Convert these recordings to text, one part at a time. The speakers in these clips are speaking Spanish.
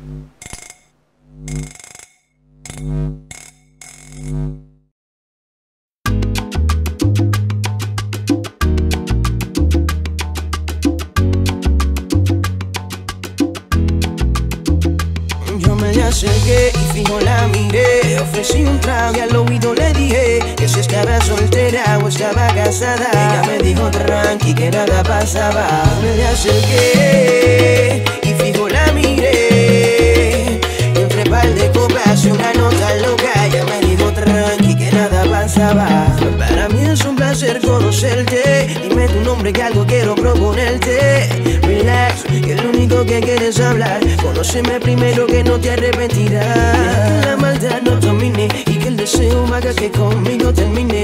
Yo me acerqué y fijo la miré, le ofrecí un trago y al oído le dije que si estaba soltera o estaba casada. Ella me dijo tranqui que nada pasaba. Yo me le acerqué. Dime tu nombre que algo quiero proponerte. Relax, que lo único que quieres hablar. Conóceme primero que no te arrepentirás. Que la maldad no domine y que el deseo haga que conmigo termine.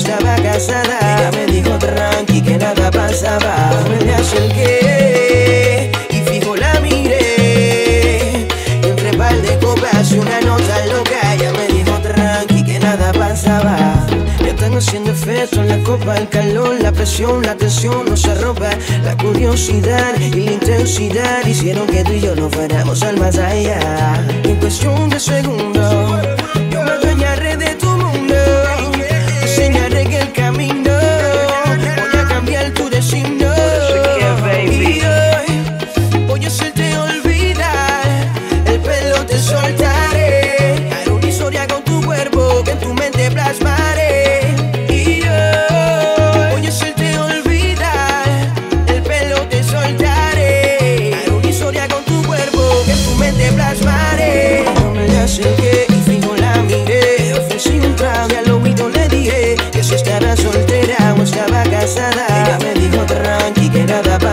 Estaba casada. Ella me dijo tranqui que nada pasaba. Me acerqué y fijo la miré. Entre par de copas y una nota loca. Ella me dijo tranqui que nada pasaba. Ya están haciendo efecto en la copa, el calor, la presión, la tensión no se rompa. La curiosidad y la intensidad hicieron que tú y yo no fuéramos al más allá. En cuestión de segundos,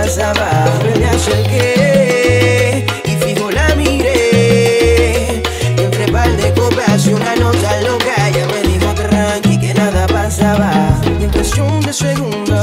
pasaba. Me acerqué y fijo la miré. Entre par de copas y una nota loca. Ella me dijo tranqui que nada pasaba. Y en cuestión de segundos